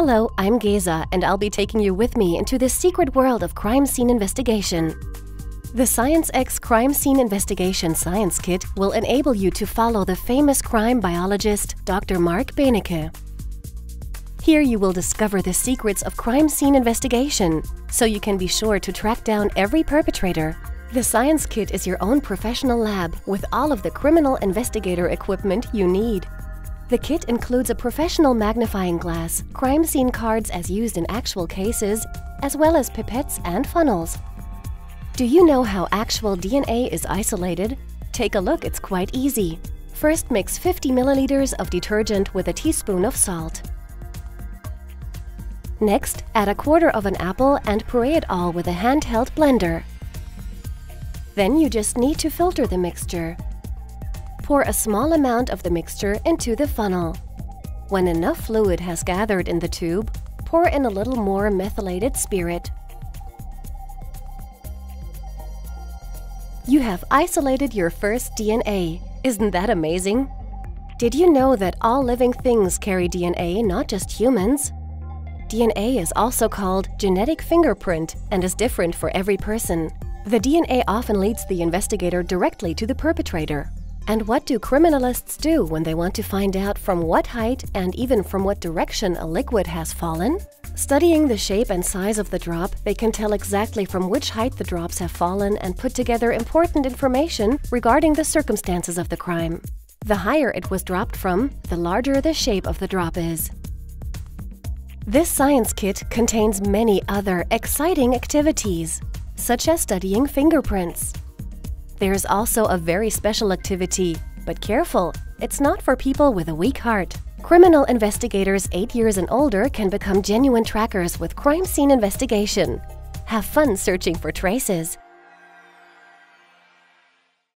Hello, I'm Geza, and I'll be taking you with me into the secret world of crime scene investigation. The Science X Crime Scene Investigation Science Kit will enable you to follow the famous crime biologist Dr. Mark Benecke. Here you will discover the secrets of crime scene investigation, so you can be sure to track down every perpetrator. The Science Kit is your own professional lab with all of the criminal investigator equipment you need. The kit includes a professional magnifying glass, crime scene cards as used in actual cases, as well as pipettes and funnels. Do you know how actual DNA is isolated? Take a look, it's quite easy. First mix 50 milliliters of detergent with a teaspoon of salt. Next, add a quarter of an apple and puree it all with a handheld blender. Then you just need to filter the mixture. Pour a small amount of the mixture into the funnel. When enough fluid has gathered in the tube, pour in a little more methylated spirit. You have isolated your first DNA. Isn't that amazing? Did you know that all living things carry DNA, not just humans? DNA is also called genetic fingerprint and is different for every person. The DNA often leads the investigator directly to the perpetrator. And what do criminalists do when they want to find out from what height and even from what direction a liquid has fallen? Studying the shape and size of the drop, they can tell exactly from which height the drops have fallen and put together important information regarding the circumstances of the crime. The higher it was dropped from, the larger the shape of the drop is. This science kit contains many other exciting activities, such as studying fingerprints. There's also a very special activity, but careful, it's not for people with a weak heart. Criminal investigators 8 years and older can become genuine trackers with crime scene investigation. Have fun searching for traces.